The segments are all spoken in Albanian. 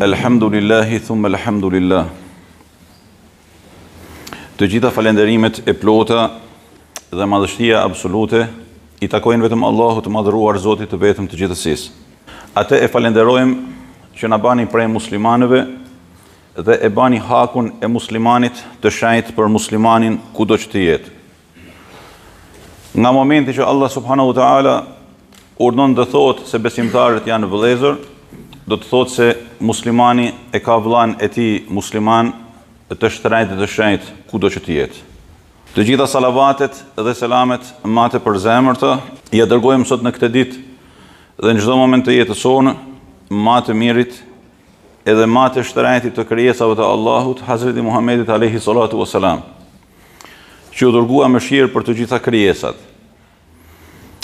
Elhamdulillahi thumma elhamdulillah. Të gjitha falenderimet e plota dhe madhështia absolute i takojnë vetëm Allahut të madhëruar Zotit të vetëm të gjithësisë. Atë e falenderojmë që na bani prej muslimanëve dhe e bani hakun e muslimanit të shenjtë për muslimanin kudo që të jetë. Nga momenti që Allah subhanahu wa taala urdhnon dhe thotë se besimtarët janë vëllezër, do të thotë se muslimani e ka vllan e tij musliman të shtrejt dhe të shenjt kudo që të jetë. Të gjitha salavatet dhe selamet ma të përzemërta, ia dërgojmë sot në këtë ditë dhe në çdo moment të jetës tonë, ma të mirit edhe ma të shtrejtit të krijesave të Allahut, Hazreti Muhammedit alayhi salatu wasalam. që u dërgua mëshirë për të gjitha krijesat.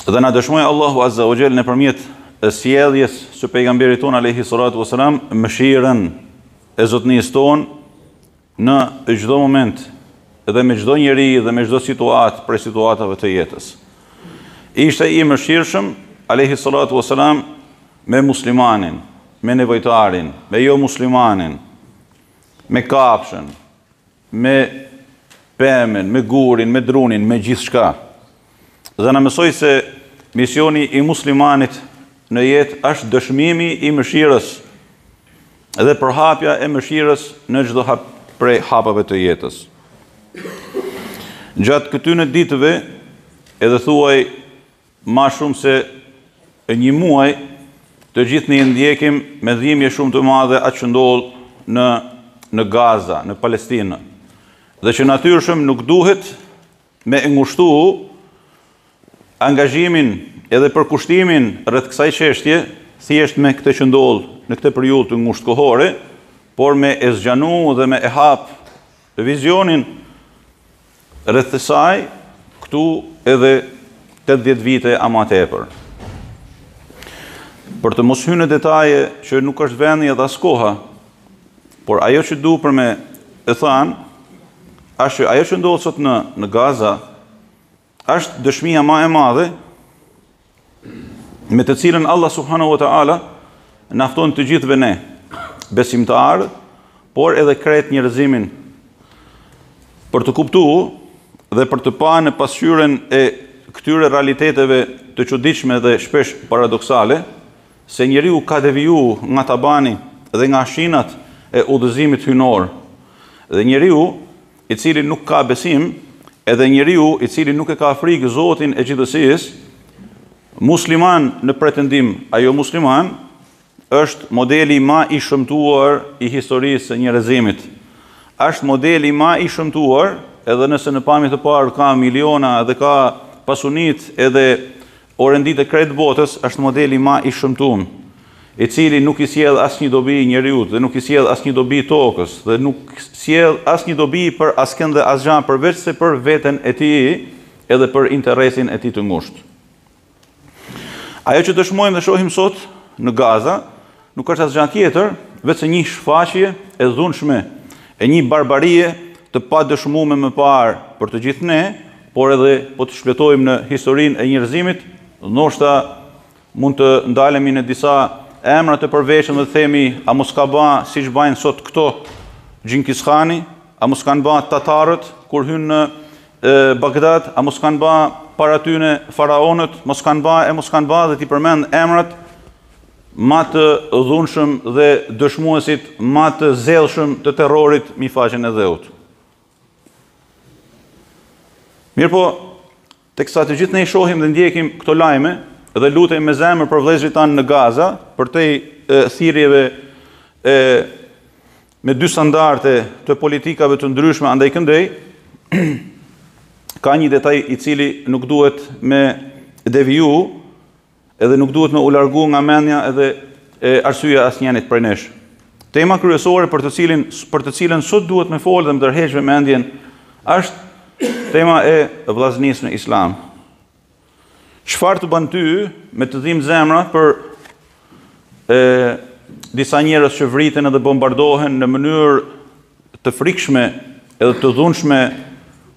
Dhe na dëshmoi Allahu Azza wa Jall nëpërmjet sjelljes së pejgamberit ton alayhi salatu wasalam mëshirën e Zotnisë ton në çdo moment dhe me çdo njeri dhe me çdo situatë prej situatave të jetës. Ishte i mëshirshëm alayhi salatu wasalam me muslimanin, me nevojtarin, me jo muslimanin, me kafshën, me pemën, me gurin, me drunin, me gjithçka. Dhe na mësoi se misioni i muslimanit në jetë është dëshmimi i mëshirës dhe përhapja e mëshirës në çdo hap prej hapave të jetës. Gjatë këtyre ditëve edhe thuaj Ma shumë se një muaj, të gjithë ne e ndjekim me dhimbje shumë të madhe atë që ndodh në Gaza, në Palestinë, dhe që natyrshëm nuk duhet me e ngushtu angazhimin edhe përkushtimin rreth kësaj çështje thjesht me këtë që ndodh në këtë periudhë të ngushtë kohore, por me e zgjanu dhe me e hap vizionin Rreth kësaj këtu edhe tetëdhjetë vite a ma tepër. Për të mos hy në detaje që nuk është vendi edhe as koha, por ajo që du për me e thanë asht ajo që ndodh sot në në Gaza asht dëshmia ma e madhe me të cilën Allah subhanahu wa taala na fton të gjithëve ne besimtarë, por edhe krejt njerëzimin për të kuptuar dhe për të parë në pasqyrën e këtyre realiteteve të çuditshme dhe shpesh paradoksale se njeriu ka devijuar nga tabani dhe nga shinat e udhëzimit hyjnor. Dhe njeriu i cili nuk ka besim, edhe njeriu i cili nuk e ka frikë Zotin e gjithësisë, musliman në pretendim a jo musliman, është modeli ma i shëmtuar i historisë së njerëzimit. Është modeli ma i shëmtuar, edhe nëse në pamje të parë ka miliona dhe ka pasunitë edhe orenditë e krejt botës është modeli ma i shëmtum i cili nuk i sjell asnjë dobi njeriut dhe nuk i sjell asnjë dobi tokës dhe nuk sjell asnjë dobi për askënd dhe asgja përveçse për veten e tij edhe për interesin e tij të ngushtë. Ajo që dëshmojmë dhe shohim sot në Gaza Nuk është asgja tjetër, veçse një shfaqje e dhunshme e një barbarie të padëshmume më parë për të gjithë ne, por edhe po të shfletojmë në historinë e njerëzimit, ndoshta mund të ndalemi në disa emra të përveçëm dhe të themi a mos ka ba siç bajnë sot këto Xhingis Khani, a mos kanë ba tatarët kur hynë në Bagdad, a mos kanë ba para tyne faraonët, mos kanë ba e mos kanë ba dhe t'i përmend emrat, ma të dhunshëm dhe dëshmuesit ma të zellshëm të terrorit mi faqen e dheut. Mirëpo, teksa të gjithë ne i shohim dhe ndjekim këto lajme dhe lutemi me zemër për vllezërit tanë në Gaza, përtej thirrjeve e, me dy standarde të politikave të ndryshme andaj këndej, ka një detaj i cili nuk duhet me devijue, Edhe nuk duhet me u largu nga mendja edhe arsyeja e asnjënit prej nesh. Tema kryesore për të cilin për të cilën sot duhet me folë dhe me tërheqë vëmendjen asht tema e vllaznisë në Islam. Çfarë të bën ty me t'dhimbë zemra për, e, disa njerëz që vriten dhe bombardohen në mënyrë të frikshme edhe të dhunshme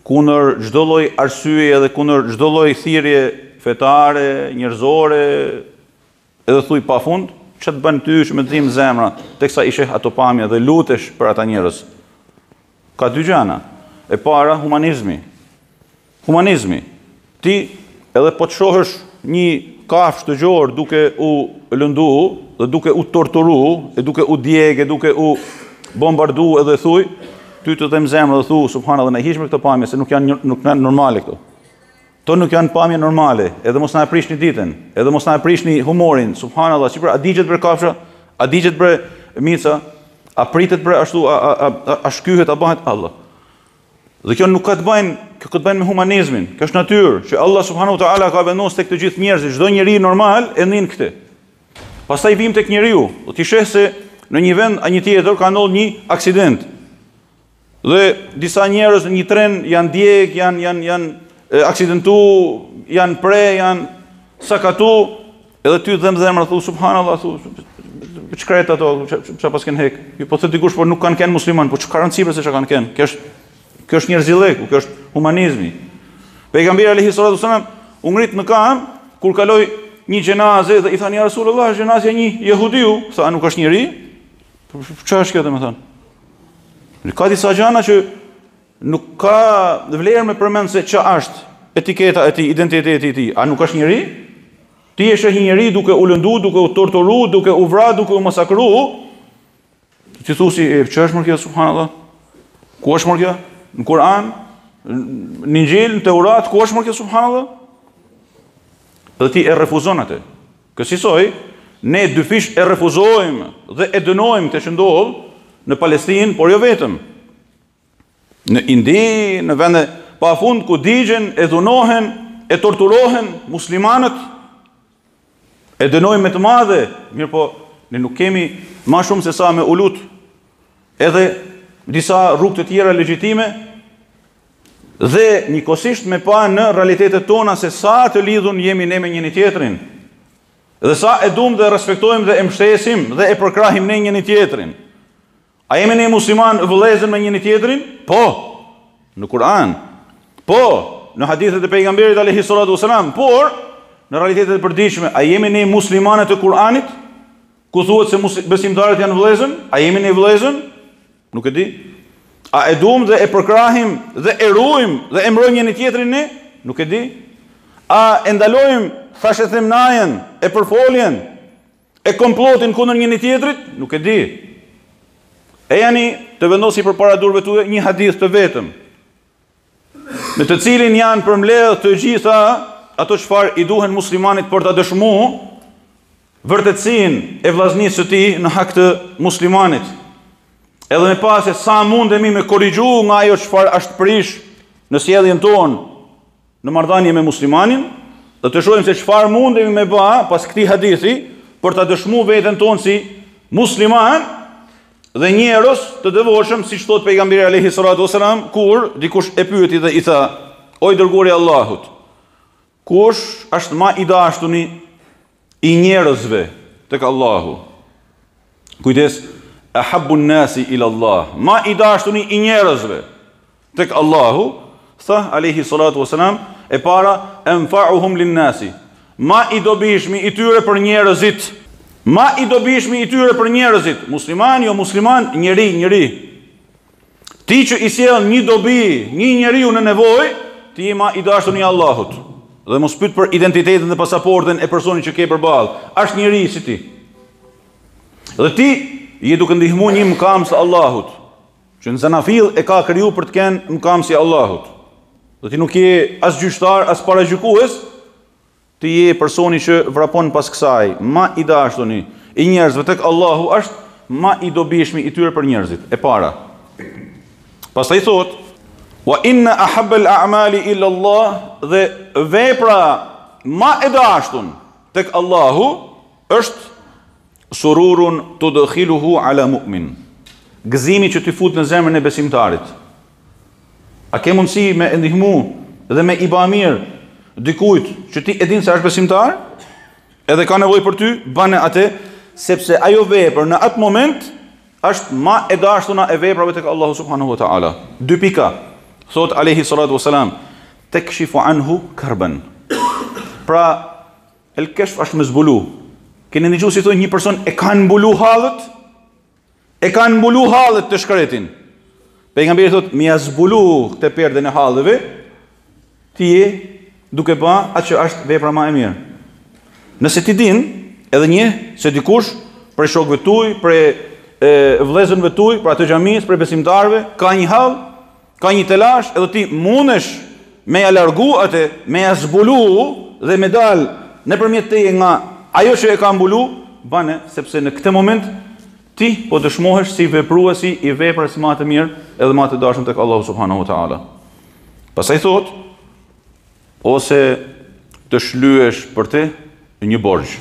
kundër çdo lloj arsyeje edhe kundër çdo lloj thirrje fetare, njerëzore edhe thuj pa fund, çka të bën ty që me t'dhimbë zemra teksa i sheh ato pamje dhe lutesh për ata njerëz. Ka dy gjana, e para humanizmi, Humanizmi, Ti edhe po të shohësh një kafshë të gjorë duke u lëndu dhe duke u torturu e duke u djegë e duke u bombardu edhe thuj, ty të dhem zemra dhe thu subhanallah na hiqni këto pamje se nuk janë nuk janë normale këto. Këto nuk janë pamje normale, edhe mos na e prishni ditën, edhe mos na e prishni humorin, subhanallah, si bre a digjet bre kafsha, a digjet bre mica, a pritet bre ashtu, a, a, a, a shkyhet, a bahet Allah. Dhe kjo nuk ka të bajnë, kjo ka të bajnë me humanizmin. Kjo është natyrë që Allah subhanahu wa taala ka vendos tek të gjithë njerëzit, çdo njeri normal e ndin këtë. Pastaj vim tek njeriu, ti sheh se në një vend a një tjetër ka ndodh një aksident. Dhe disa njerëz në një tren janë djeg, janë janë janë aksidentu, janë pre, janë sakatu, Edhe ty dhem zemra, thu, subhanallah, thu, për krejt ato, ça paskan hek. Po thotë dikush, por nuk kanë kënë musliman, po çka randësi se ça kanë kënë. Kjo është, kjo është njerëzillëku, kjo është humanizmi. Pejgamberi alayhi salatu wasalam, u ngrit në kam, kur kaloi një xhenaze, dhe i thanë, ja Rasulullah, është xhenazja e një jehudiu, tha, a nuk është njeri? Ça është kjo domethanë? Ka disa gjana që Nuk ka vlerë me përmend se ça ashtë etiketa e tij, identiteti i tij. A nuk është njeri? Ti e sheh një njeri duke u lëndu, duke u torturu, duke u vra, duke u masakru, ti thu si, e, ça është marrë kjo, subhanallah? Ku është marrë kjo? Në Kur'an? Në Inxhil? Në Teurat? Ku është marrë kjo, subhanallah? Dhe ti e refuzon atë. Kësisoj, ne dyfish e refuzojmë dhe e dënojmë këtë që ndodh në Palestinë, por jo vetëm. Në Indi, në vende pa fund ku digjen, e dhunohen, e torturohen muslimanët, e dënojmë me të madhe, mirëpo, ne nuk kemi ma shumë se sa me u lut, edhe disa rrugë të tjera legjitime, dhe njëkohësisht me pa në realitetet tona se sa të lidhun jemi ne me njëni tjetrin, dhe sa e dum dhe e respektojmë dhe e mbshtesim dhe e përkrahim ne njëni tjetrin. A jemi ne musliman vëllezën me njëni tjetrin? Po. Në Kur'an. Po, në hadithet e pejgamberit alayhi salatu wasalam, por në realitetet e përditshme, a jemi ne muslimanët e Kur'anit? Ku thuhet se besimtarët janë vëllezën? A jemi ne vëllezën? Nuk e di. A e dum dhe e përkrahim dhe e rujm dhe e mbrojmë njëni tjetrin ne? Nuk e di. A e ndalojmë thashethemnajen e përfoljen e komplotin kundër njëni tjetrit, nuk e di. Ejani të vendosim përpara durve tona një hadith të vetëm, në të cilin janë përmbledh të gjitha ato çfarë i duhen muslimanit për ta dëshmu vërtetësinë e vllaznisë së tij në hak të muslimanit. Edhe me pa se sa mundemi me korrigju nga ajo çfarë ashtë prish në sjelljen tonë, në marrëdhanie me muslimanin, dhe të shohim se çfarë mundemi me ba pas këtij hadithi për ta dëshmu veten tonë si musliman dhe njerëz të devotshëm, siç thotë pejgamberi alayhi salatu wasalam, kur dikush e pyeti dhe i tha: "O i dërguari i Allahut, kush ashtë ma i dashtuni I njerëzve tek Allahu. Kujdes, ahabbu an-nasi ila Allah, ma i dashtuni i njerëzve tek Allahu, tha alaihi salatu wasalam, e para anfa'uhum lin-nasi, ma i dobishmi i tyre për njerëzit. Ma i dobishmi i tyre për njerëzit, musliman jo musliman, njeri njeri. Ti që i sjell një dobi një njeriu në nevojë, ti je ma i dashtun i Allahut. Dhe mos pyet për identitetin dhe pasaportën e personit që ke përballë. Është njeri si ti. Dhe ti je duke ndihmu një mëkamës të Allahut, që në zanafillë e ka kriju për të kenë mëkamës i Allahut. Dhe ti nuk je as gjyqtar, as paragjykues, Ti je personi që vrapon pas kësaj, ma i dashtuni, i njerëzve tek Allahu është, ma i dobishmi i tyre për njerëzit, e para. Pastaj thotë, wa inna ahabbel a'mali ila Allah, dhe vepra ma e dashtun tek Allahu është Sururun tudkhiluhu ala mu'min. Gëzimi që ti fut në zemrën e besimtarit. A ke mundësi me e ndihmu dhe me i ba mirë dikujt që ti e din se është besimtar? Edhe ka nevojë për ty, bane atë, sepse ajo vepër në atë moment është ma e dashtuna e veprave tek Allahu subhanahu wa taala. Dy pika. Thotë alaihi salatu wassalam, tekshifu anhu karban. Pra, El keshf është me zbulu. Keni ndigju si thotë një person e kanë mbulu halët? E kanë mbulu hallet të shkretin. Pejgamberi thotë, me ia zbulu këtë perden e halleve, ti je duke ba atë që është vepra ma e mirë. Nëse ti din, edhe një, se dikush, prej shokëve tuj, prej vllezënve tuj, prej atyne xhamisë, prej besimtarëve, ka një hall, ka një telash edhe ti mundesh me ja largu atë, me ja zbulu dhe me dal nëpërmjet teje nga ajo që e ka mbulu, bane, sepse në këtë moment ti po dëshmohesh si vepruesi i veprës ma të mirë edhe ma të dashtun tek Allahu subhanahu wa taala. Pastaj thotë Ose të shlyesh për të një borxh.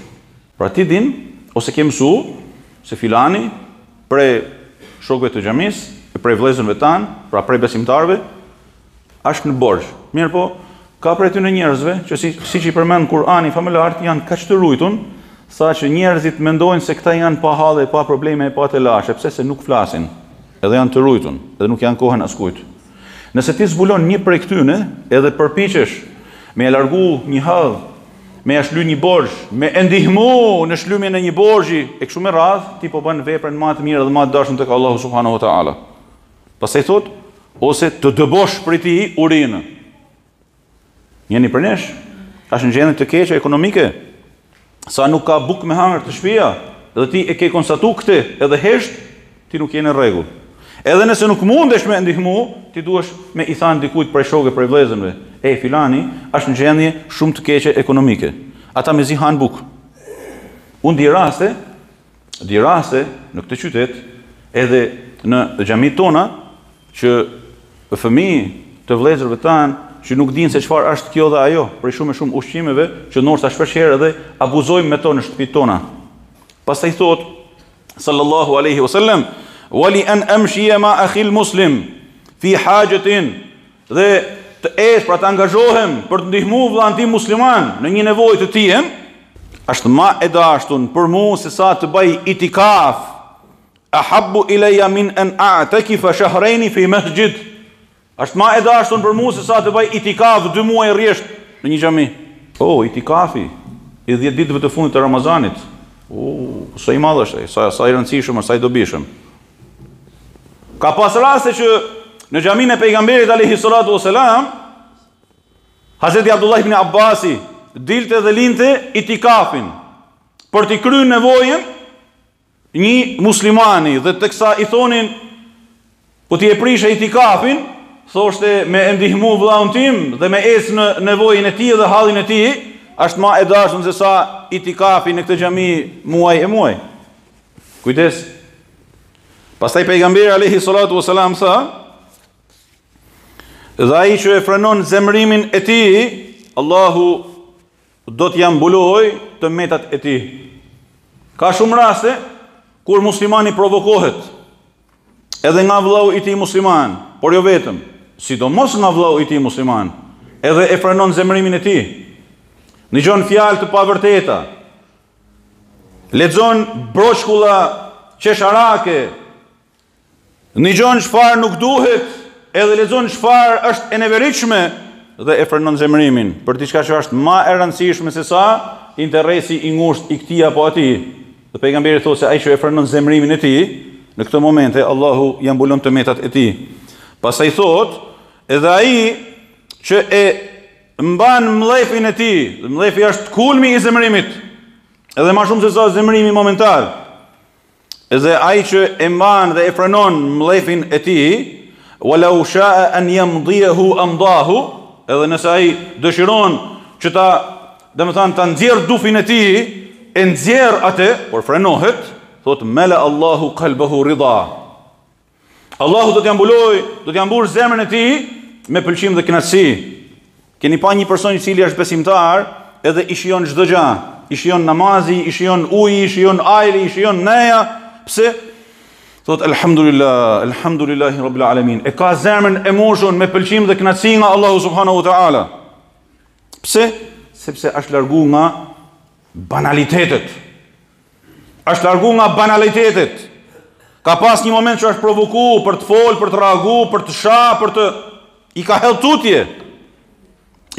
Pra ti din ose ke mësu se filani prej shokëve të xhamisë, prej vllezënve tanë, pra prej besimtarëve, është në borxh. Mirëpo, ka prej tyne njerëzve që si, siç i përmend Kur'ani i famëlartë janë kaq të rujtun, sa që njerëzit mendojnë se këta janë pa halle, pa probleme e pa telashe, pse se nuk flasin. Edhe janë të rujtun, edhe nuk i ankohen askujt. Nëse ti zbulon një prej këtyne edhe përpiqesh me ja largu një hall, me ja shly një borxh, me e ndihmu në shlymjen e një borxhi e kështu me radhë, ti po ban veprën ma të mirë edhe ma të dashtun tek Allahu subhanahu wa taala. Pastaj thotë, ose të dëbosh prej tij urinë. Njëri prej nesh asht në gjendje të keqe ekonomike. Sa nuk ka bukë me hangër te shpia, dhe ti e ke konstatu këtë edhe hesht, ti nuk je në rregull. Edhe nëse nuk mundesh me ndihmu, ti duhesh me i thanë dikujt prej shokëve, prej vëllezërve, e filani është në gjendje shumë të keqe ekonomike. Ata mezi hanë bukë. Unë di raste di raste në këtë qytet, edhe në xhamitë tona, që fëmijë të vëllezërve tanë që nuk dinë se çfarë është kjo dhe ajo, prej shumë e shumë ushqimeve që ndoshta shpesh herë edhe abuzojmë me to në shtëpitë tona. Pastaj thotë sallallahu alaihi wasallam, "Wa li an amshia ma akhil muslim fi hajatin Dhe të ec pra të angazhohem për të ndihmu vëllanë tim musliman në një nevojë të tijen, është ma e dashtun për mu se sa të baj itikaf, ahabbu ilejja min en a'tekifa shahrejni fi mesxhid, është ma e dashtun për mu se sa të baj itikaf dy muaj rresht në një xhami. O, oh, itikafi, i dhjetë ditëve të fundit të Ramazanit, o, oh, sa i madh është, sa, sa i rëndësishëm është, sa i dobishëm. Ka pas raste që në xhaminë e pejgamberit alayhi salatu wasalam Hazreti Abdullah ibn Abbasi dilte dhe linte itikafin për t'i kry nevojën një muslimani dhe teksa i thonin po ti e prishe itikafin thoshte me e ndihmu vëllaun tim dhe me ecë në nevojën e tij dhe hallin e tij është ma e dashun se sa itikafi në këtë xhami muaj e muaj Kujdes. Pastaj pejgamberi alayhi salatu wasalam tha, dhe ai që e frenon zemërimin e tij, Allahu do t'ia mbulojë të metat e tij. Ka shumë raste kur muslimani provokohet edhe nga vëllau i tij musliman, por jo vetëm, sidomos nga vëllau i tij musliman, edhe e frenon zemërimin e tij. Nëgjon fjalë të pavërteta, Lexon broçkulla qesharake, nigjon çfarë nuk duhet, edhe lexon çfarë është e neveritshme dhe e frenon zemërimin për diçka që është ma e rëndësishme se sa interesi i ngushtë i këtij apo atij. Dhe pejgamberi thotë se ai që e frenon zemërimin e tij, në këto momente Allahu ia mbulon të metat e tij. Pastaj thotë, edhe ai që e Mban mllefin e tij, e mllefi është kulmi i zemërimit, edhe ma shumë se sa zemërimi momental, dhe ai që e mban dhe e frenon mllefin e tij, wa lau shae en jumdijehu amdahu, edhe nëse ai dëshiron që ta, domethanë, ta nxjerrë dufin e tij, e nxjerr atë, por frenohet, thotë mele Allahu kalbehu ridha, Allahu do t'ja mbuloj, do t'ja mbush zemrën e tij me pëlqim dhe kënaqësi. Keni pa një person i cili është besimtar, edhe i shijon çdo gjë, i shijon namazi, i shijon uji, i shijon ajri, i shijon neja. Pse? Thot elhamdulillah, elhamdulillahi rabbil alamin. E ka zemrën e mushun me pëlqim dhe kënaqësi nga Allahu subhanahu wa taala. Pse? Sepse është largu nga banalitetet. Është largu nga banalitetet. Ka pas një moment që është provoku për të folë, për të reagu, për të sha, për të... I ka hel tutje.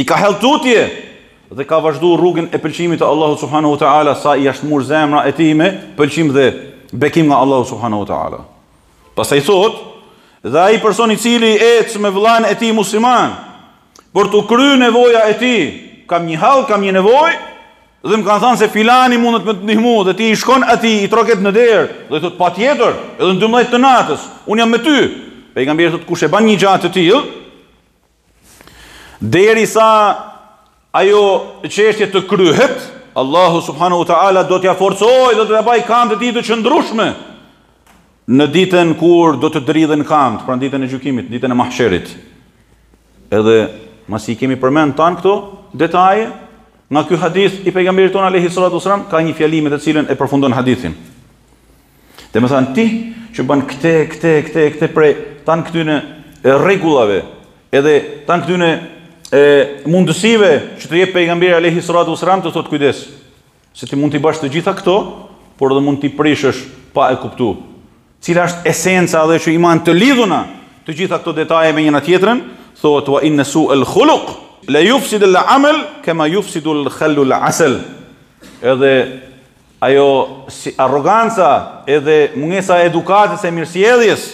I ka hel tutje. Dhe ka vazhdu rrugën e pëlqimit të Allahut Subhanahu Wa Ta'ala sa i ashtë mush zemra e tij me pëlqim dhe bekim nga Allahu Subhanahu Wa Ta'ala. Pastaj thotë, dhe ai person i cili ecë me vëllan e tij musliman për t'u kry nevoja e tij, kam një hall, kam një nevojë, dhe më kanë thënë se filani mundet me të ndihmu dhe ti i shkon atij i troket në derë dhe i thot patjetër edhe në 12 të natës unë jam me ty pejgamberi thot kush e ban një gja të tillë Derisa ajo çështje të kryhet, Allahu subhanahu wa taala do t'ia forcojë, do t'ia bëjë këmbët e tij të qëndrueshme në ditën kur do të dridhen këmbët, pra ditën e gjykimit, ditën e mahsherit. Edhe masi i kemi përmend tan këto detaje nga ky hadith i pejgamberit ton alayhi salatu wasalam, ka një fjali me të cilën e përfundon hadithin. Domethanë ti që bën këte, këte, këte, këte prej tanë këtyne rregullave edhe tanë këtyne mundësive që të jep pejgamberi alayhi salatu wasalam të thotë kujdes se ti mund t'i bash të gjitha këto por edhe mund t'i prishësh pa e kuptu cila është esenca dhe që i man të lidhuna të gjitha këto detaje me njëna-tjetrën thotë wa inne su'el khuluk le jufsidul amel kema jufsidul khallul asel edhe Ajo si arroganca edhe mungesa e edukatës e mirësjelljes,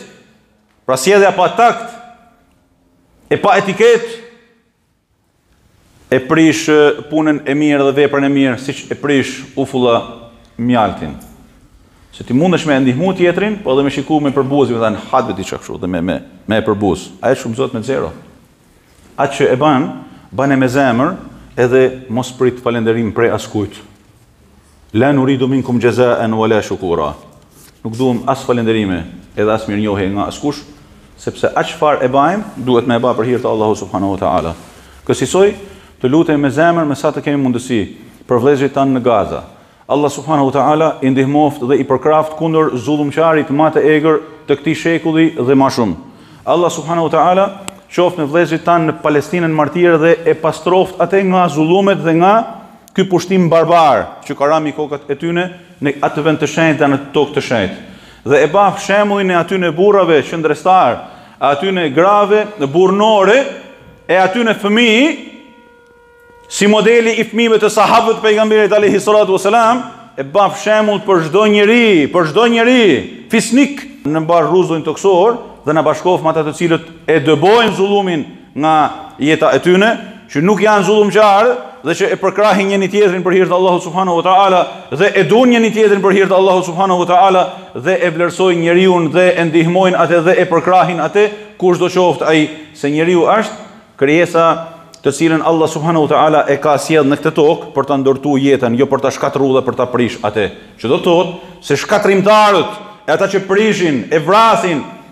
pra sjellja pa takt e pa etiket, e prish punën e mirë edhe veprën e mirë, siç e prish ufulla mjaltin. Se ti mundesh me e ndihmu tjetrin, po edhe me e shiku me përbuzje, me thënë hajde ti çka kështu dhe me me me përbuzë. Ai shumëzohet me zero. Atë që e bën, bane me zemër, edhe mos prit falënderim prej askujt. La nuridu minkum jazaan wala shukura. Nuk duam as falënderime, edhe as mirënjohje nga askush, sepse atë çfarë e bajmë, duhet me e ba për hir të Allahut subhanahu wa taala. Kësisoj, të lutemi me zemër me sa të kemi mundësi për vëllezërit tanë në Gaza. Allah subhanahu wa taala i ndihmoftë dhe i përkraftë kundër zullumqarit ma të egër të këtij shekulli dhe ma shumë. Allah subhanahu wa taala qoftë me vëllezërit tanë në Palestinën martire dhe e pastroftë ate nga zullumet dhe nga Ky pushtim barbar që ka ra mi kokat e tyne ne atë vend të shenjtë dhe në atë tokë të shenjtë. Dhe e bafë shembullin e atyne burrave qëndrestarë, e atyne grave burrnore, e atyne fëmijë, si modeli i fëmijëve të sahabëve të Pejgamberit alejhi salatu ue selam, e bafë shembull për çdo njeri, për çdo njeri, fisnik, në mbarë rruzullin tokësor dhe na bashkofë me ata të cilët e dëbojnë zullumin, nga jeta e tyne, që nuk janë zullumqarë dhe që e përkrahin njëni tjetrin për hir të Allahut subhanahu wa taala dhe e dun njëni tjetrin për hir të Allahut subhanahu wa taala dhe e vlerësojnë njeriun dhe e ndihmojnë ate dhe e përkrahin ate kushdo qoftë ai se njeriu është krijesa të cilën Allah subhanahu wa taala e ka sjell në këtë tokë për ta ndërtu jetën jo për ta shkatërru dhe për ta prish ate që do të thotë se shkatërrimtarët e ata që prishin e vrasin